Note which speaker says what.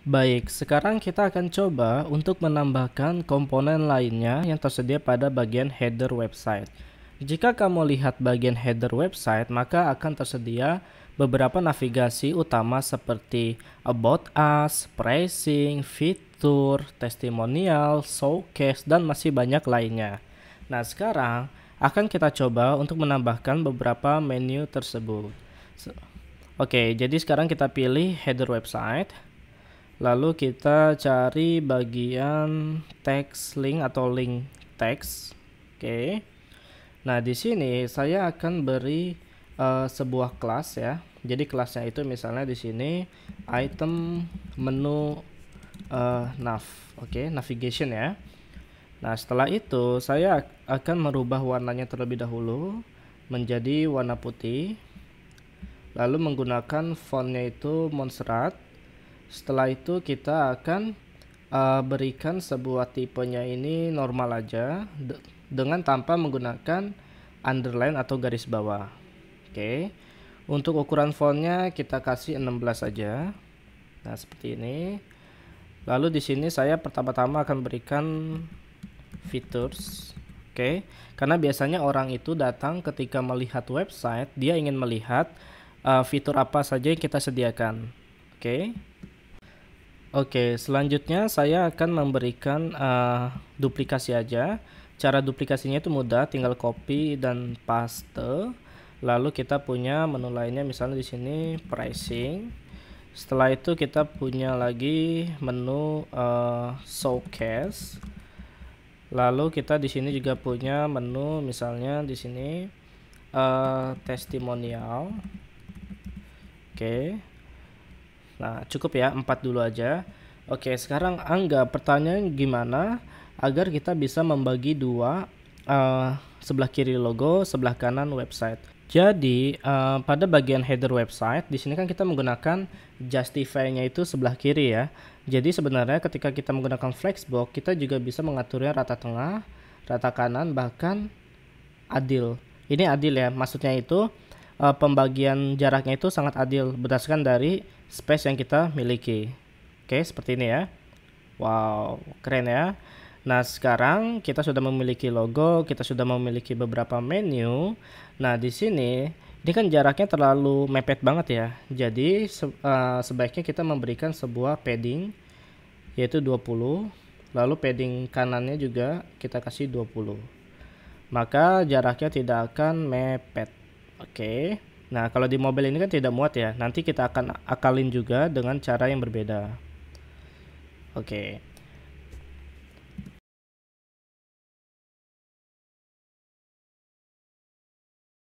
Speaker 1: Baik, sekarang kita akan coba untuk menambahkan komponen lainnya yang tersedia pada bagian header website. Jika kamu lihat bagian header website, maka akan tersedia beberapa navigasi utama seperti About Us, Pricing, Fitur, Testimonial, Showcase, dan masih banyak lainnya. Nah, sekarang akan kita coba untuk menambahkan beberapa menu tersebut. Oke, jadi sekarang kita pilih header website. Lalu kita cari bagian text link atau link text. Oke. Nah, di sini saya akan beri uh, sebuah kelas ya. Jadi kelasnya itu misalnya di sini item menu uh, nav. Oke, navigation ya. Nah, setelah itu saya akan merubah warnanya terlebih dahulu menjadi warna putih. Lalu menggunakan fontnya itu Montserrat setelah itu kita akan uh, berikan sebuah tipenya ini normal aja de dengan tanpa menggunakan underline atau garis bawah. Oke. Okay. Untuk ukuran fontnya kita kasih 16 aja. Nah, seperti ini. Lalu di sini saya pertama-tama akan berikan features. Oke. Okay. Karena biasanya orang itu datang ketika melihat website, dia ingin melihat uh, fitur apa saja yang kita sediakan. Oke. Okay. Oke, selanjutnya saya akan memberikan uh, duplikasi aja. Cara duplikasinya itu mudah, tinggal copy dan paste. Lalu kita punya menu lainnya misalnya di sini pricing. Setelah itu kita punya lagi menu uh, showcase. Lalu kita di sini juga punya menu misalnya di sini uh, testimonial. Oke. Nah, cukup ya, 4 dulu aja. Oke, sekarang Angga, pertanyaan gimana agar kita bisa membagi dua uh, sebelah kiri logo, sebelah kanan website. Jadi uh, pada bagian header website di sini kan kita menggunakan justify-nya itu sebelah kiri ya. Jadi sebenarnya ketika kita menggunakan flexbox kita juga bisa mengaturnya rata tengah, rata kanan bahkan adil. Ini adil ya, maksudnya itu uh, pembagian jaraknya itu sangat adil berdasarkan dari space yang kita miliki. Oke, seperti ini ya. Wow, keren ya. Nah, sekarang kita sudah memiliki logo, kita sudah memiliki beberapa menu. Nah, di sini ini kan jaraknya terlalu mepet banget ya. Jadi se uh, sebaiknya kita memberikan sebuah padding yaitu 20. Lalu padding kanannya juga kita kasih 20. Maka jaraknya tidak akan mepet. Oke. Nah, kalau di mobil ini kan tidak muat ya. Nanti kita akan akalin juga dengan cara yang berbeda. Oke.